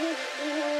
Mm-hmm.